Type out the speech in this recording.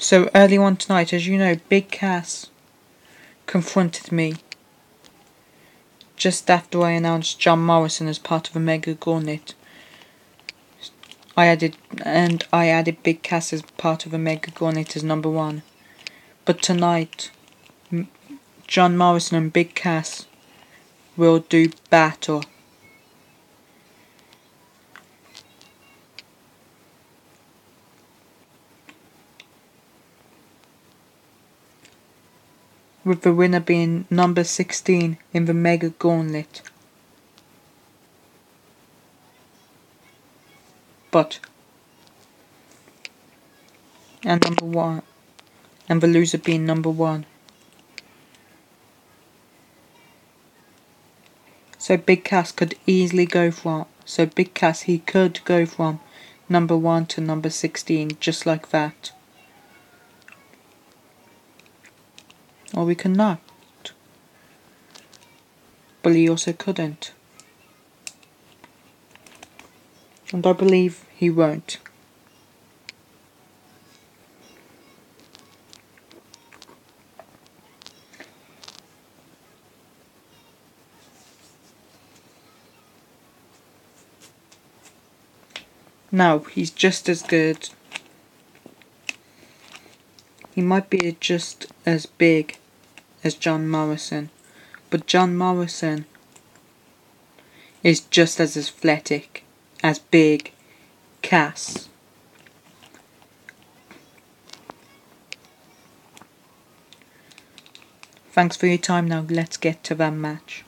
So early on tonight, as you know, Big Cass confronted me just after I announced John Morrison as part of Omega Gauntlet. I added and I added Big Cass as part of Omega Gauntlet as number one. But tonight, John Morrison and Big Cass will do battle. With the winner being number 16 in the Mega Gauntlet. But, and number one, and the loser being number one. So Big Cass could easily go from, so Big Cass he could go from number 1 to number 16 just like that. Or we cannot. But he also couldn't. And I believe he won't. Now, he's just as good. He might be just as big as John Morrison, but John Morrison is just as athletic, as big, Cass. Thanks for your time now, let's get to that match.